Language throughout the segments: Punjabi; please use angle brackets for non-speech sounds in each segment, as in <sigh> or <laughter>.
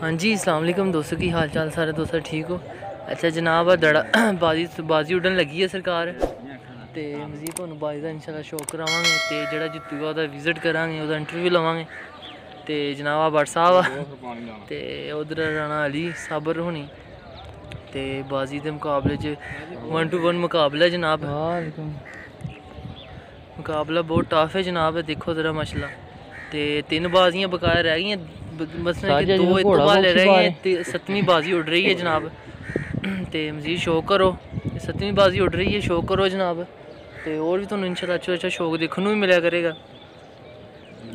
हाँ जी अलैक्म दोस्तों की हाल चाल सारे दोस्तों ठीक हो? अच्छा जनाब दड़ा <coughs> बाजी बाजी उड्डन लगी है सरकार। तो मजीद थोड़ा बाजी का इंशाल्लाह शौक करावे तो जोड़ा जितूगा वह विज़िट करा वह इंटरव्यू लवेंगे। तो जनाब आ बट साहब तो उधर राणा अली साबर होनी। तो बाजी के मुकाबले च वन टू वन मुकाबला जनाब। मुकाबला बहुत टफ है जनाब देखो जरा मछला तो तीन बाजिया बकाया रह गई ਮਸਲਾ ਕਿ ਦੋ ਇਤਵਾਲੇ ਰਹਿ ਗਏ ਤੇ ਸੱਤਵੀਂ ਬਾਜ਼ੀ ਉੱਡ ਰਹੀ ਹੈ ਜਨਾਬ। ਤੇ ਮਜ਼ੀਦ ਸ਼ੋਅ ਕਰੋ। ਸੱਤਵੀਂ ਬਾਜ਼ੀ ਉੱਡ ਰਹੀ ਹੈ ਸ਼ੋਅ ਕਰੋ ਜਨਾਬ। ਤੇ ਹੋਰ ਵੀ ਤੁਹਾਨੂੰ ਇਨਸ਼ਾਅੱਲਾ ਅੱਛਾ ਅੱਛਾ ਸ਼ੌਕ ਦੇਖਣ ਨੂੰ ਵੀ ਮਿਲਿਆ ਕਰੇਗਾ।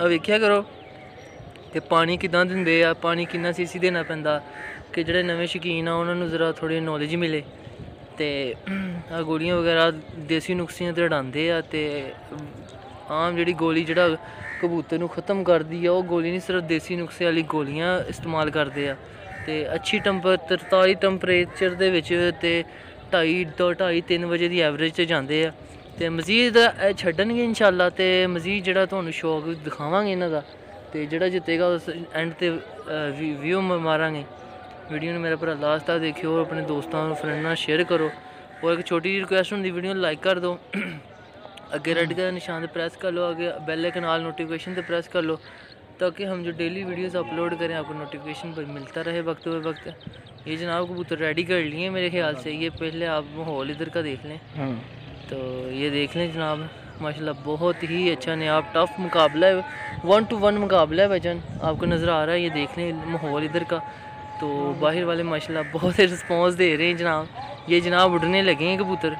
ਆ ਵੇਖਿਆ ਕਰੋ ਤੇ ਪਾਣੀ ਕਿਦਾਂ ਦਿੰਦੇ ਆ ਪਾਣੀ ਕਿੰਨਾ ਸੀਸੀ ਦੇਣਾ ਪੈਂਦਾ। ਕਿ ਜਿਹੜੇ ਨਵੇਂ ਸ਼ੌਕੀਨ ਆ ਉਹਨਾਂ ਨੂੰ ਜ਼ਰਾ ਥੋੜੀ ਨੌਲੇਜ ਮਿਲੇ। ਤੇ ਆ ਗੋਲੀਆਂ ਵਗੈਰਾ ਦੇਸੀ ਨੁਕਸੀਆਂ ਤੇ ਉਡਾਉਂਦੇ ਆ ਤੇ ਆਮ ਜਿਹੜੀ ਗੋਲੀ ਜਿਹੜਾ ਕਬੂਤਰ ਨੂੰ ਖਤਮ ਕਰਦੀ ਆ, ਉਹ ਗੋਲੀ ਨਹੀਂ, ਸਿਰਫ ਦੇਸੀ ਨੁਕਸੇ ਵਾਲੀ ਗੋਲੀਆਂ ਇਸਤੇਮਾਲ ਕਰਦੇ ਆ। ਤੇ ਅੱਛੀ ਟੈਂਪਰ 43 ਟੈਂਪਰੇਚਰ ਦੇ ਵਿੱਚ ਤੇ 2.5 ਤੋਂ 2.5 3 ਵਜੇ ਦੀ ਐਵਰੇਜ ਤੇ ਜਾਂਦੇ ਆ। ਤੇ ਮਜ਼ੀਦ ਇਹ ਛੱਡਣਗੇ ਇਨਸ਼ਾਅੱਲਾ, ਤੇ ਮਜ਼ੀਦ ਜਿਹੜਾ ਤੁਹਾਨੂੰ ਸ਼ੌਕ ਦਿਖਾਵਾਂਗੇ ਇਹਨਾਂ ਦਾ, ਤੇ ਜਿਹੜਾ ਜਿੱਤੇਗਾ ਉਸ ਐਂਡ ਤੇ ਵੀਡੀਓ ਮਾਰਾਂਗੇ। ਵੀਡੀਓ ਨੂੰ ਮੇਰਾ ਭਰਾ ਲਾਸਟ ਤੱਕ ਦੇਖਿਓ, ਆਪਣੇ ਦੋਸਤਾਂ ਨੂੰ ਫਰੈਂਡ ਨਾਲ ਸ਼ੇਅਰ ਕਰੋ। ਔਰ ਇੱਕ ਛੋਟੀ ਜਿਹੀ ਰਿਕੁਐਸਟ ਹੁੰਦੀ ਵੀਡੀਓ ਨੂੰ ਲਾਈਕ ਕਰ ਦਿਓ। ਅੱਗੇ रेड का निशान प्रेस कर लो आगे बेल के नाल नोटिफिकेशन पे प्रेस कर लो ताकि हम जो डेली वीडियोस अपलोड करें आपको नोटिफिकेशन पर मिलता रहे वक्त ब वक्त ये जनाब कबूतर रेडी कर लिए मेरे ख्याल से ये पहले आप माहौल इधर का देख लें तो ये देख लें जनाब माशाल्लाह बहुत ही अच्छा नयाब टफ मुकाबला है वन टू वन मुकाबला है भाईजान आपको नज़र आ रहा है ये देख लें माहौल इधर का तो बाहर वाले माशाल्लाह बहुत ही रिस्पॉन्स दे रहे हैं जनाब ये जनाब उड़ने लगे हैं कबूतर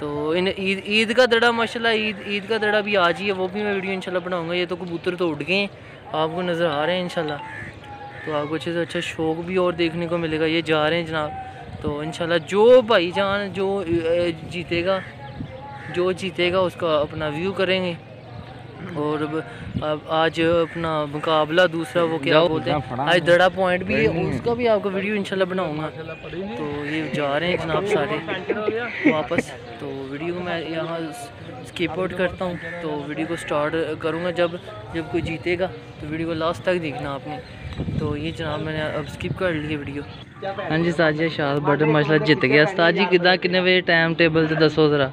तो इन ईद ईद का दड़ा माशाल्लाह, ईद ईद का दड़ा भी आज ही है वो भी मैं वीडियो इंशाल्लाह बनाऊँगा। ये तो कबूतर तो उड़ गए हैं आपको नज़र आ रहे हैं इंशाल्लाह। तो आपको अच्छे से अच्छा शौक भी और देखने को मिलेगा। ये जा रहे हैं जनाब तो इंशाल्लाह जो भाईजान, जो जीतेगा जो जीतेगा, उसका अपना व्यू करेंगे। और अब आज अपना मुकाबला दूसरा वो क्या बोलते हैं? आज दड़ा पॉइंट भी है उसका भी आपको वीडियो इंशाल्लाह बनाऊँगा। तो ये जा रहे हैं जनाब सारे वापस। तो वीडियो को मैं यहाँ स्किप आउट करता हूँ। तो वीडियो को स्टार्ट करूँगा जब जब कोई जीतेगा। तो वीडियो को लास्ट तक देखना आपने। तो ये जनाब मैंने अब स्किप कर ली वीडियो हाँ जी साजिया शाह बटर माशा जित गया। साजी जी कितने बजे टाइम टेबल से दसो ज़रा।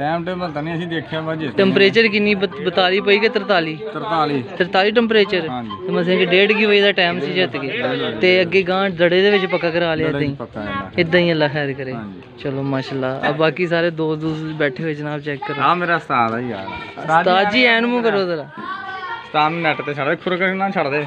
ਟਾਈਮ ਤਾਂ ਨਹੀਂ ਅਸੀਂ ਦੇਖਿਆ ਬਾਜੀ ਟੈਂਪਰੇਚਰ ਕਿੰਨੀ 42 ਪਈ ਕਿ 43 43 43 ਟੈਂਪਰੇਚਰ ਹਾਂਜੀ। ਤੇ ਮਸੇ ਕਿ 1:30 ਵਜੇ ਦਾ ਟਾਈਮ ਸੀ ਜਿੱਤ ਗਏ ਤੇ ਅੱਗੇ ਗਾਂ ਦੜੇ ਦੇ ਵਿੱਚ ਪੱਕਾ ਕਰਾ ਲਿਆ ਇਦਾਂ ਹੀ। ਪੱਕਾ ਜਾਂਦਾ ਇਦਾਂ ਹੀ ਅੱਲਾ ਖੈਰ ਕਰੇ। ਹਾਂਜੀ। ਚਲੋ ਮਾਸ਼ਾਅੱਲਾ ਆ ਬਾਕੀ ਸਾਰੇ ਦੋਸਤ ਦੋਸਤ ਬੈਠੇ ਹੋਏ ਜਨਾਬ ਚੈੱਕ ਕਰੋ। ਆ ਮੇਰਾ ਉਸਤਾਦ ਆ ਯਾਰ। ਉਸਤਾਦ ਜੀ ਐਨ ਮੂੰਹ ਕਰੋ ਜ਼ਰਾ। ਉਸਤਾਦ ਨੂੰ ਨੈਟ ਤੇ ਛੱਡ ਦੇ ਖੁਰ ਕਰ ਨਾ ਛੱਡ ਦੇ। <laughs>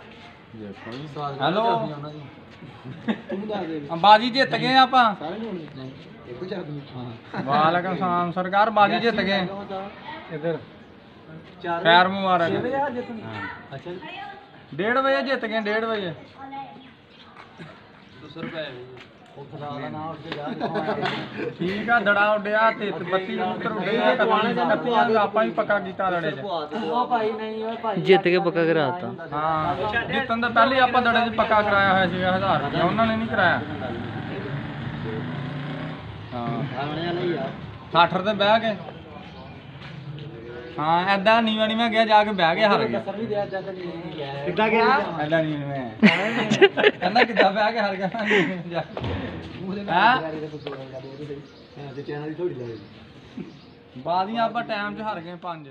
ਗਏ ਹੈਲੋ। ਤੂੰ ਦੱਸ ਦੇ। ਬਾਜੀ ਜਿੱਤ ਗਏ ਆਪਾਂ। ਸਾਰੇ ਨਹੀਂ ਹੋਣੇ। ਇੱਕੋ ਚਾਹ ਦੂੰ। ਹਾਂ। ਵਾਲੇਕਮ ਸਲਾਮ ਸਰਕਾਰ ਬਾਜੀ ਜਿੱਤ ਗਏ। ਇੱਧਰ। ਚਾਰ ਖੈਰ ਮੁਬਾਰਕ। ਅੱਛਾ। 1:30 ਵਜੇ ਜਿੱਤ ਗਏ 1:30 ਵਜੇ। 200 ਰੁਪਏ। ਦਾ ਠੀਕ ਆ ਦੜਾ ਉੱਡਿਆ ਤੇ 32 ਕਬੂਤਰ ਉੱਡੇ ਆ ਆਪਾਂ ਵੀ ਪੱਕਾ ਕੀਤਾ ਦੜੇ 'ਚ। ਉਹ ਭਾਈ ਨਹੀਂ ਉਹ ਭਾਈ ਜਿੱਤ ਕੇ ਪੱਕਾ ਕਰਾਤਾ ਹਾਂ ਜਿੱਤਣ ਤੋਂ ਪਹਿਲੇ ਆਪਾਂ ਦੜੇ 'ਚ ਪੱਕਾ ਕਰਾਇਆ ਹੋਇਆ ਸੀ 1000 ਰੁਪਏ ਉਹਨਾਂ ਨੇ ਨਹੀਂ ਕਰਾਇਆ। ਹਾਂ। ਆਉਣੇ ਵਾਲਾ ਹੀ ਆ। 60 ਤੇ ਬਹਿ ਕੇ ਹਾਂ ਐਦਾਂ ਨੀਵਾਂ ਨੀਵਾਂ ਗਿਆ ਜਾ ਕੇ ਬਹਿ ਕੇ ਹਾਰ ਗਿਆ। ਸਰ ਵੀ ਦਿਆ ਜਾ ਕੇ ਨਹੀਂ ਗਿਆ। ਕਿੱਦਾਂ ਗਿਆ ਐਦਾਂ ਨੀਵਾਂ ਨੀਵਾਂ ਕਹਿੰਦਾ ਕਿੱਦਾਂ ਬਹਿ ਕੇ ਹਾਰ ਗਿਆ ਜਾ ਹੈਂ? ਤੇ ਚੈਨਲ ਦੀ ਥੋੜੀ ਬਾਦੀਆਂ ਆਪਾਂ ਟਾਈਮ 'ਚ ਹਾਰ ਗਏ ਪੰਜ।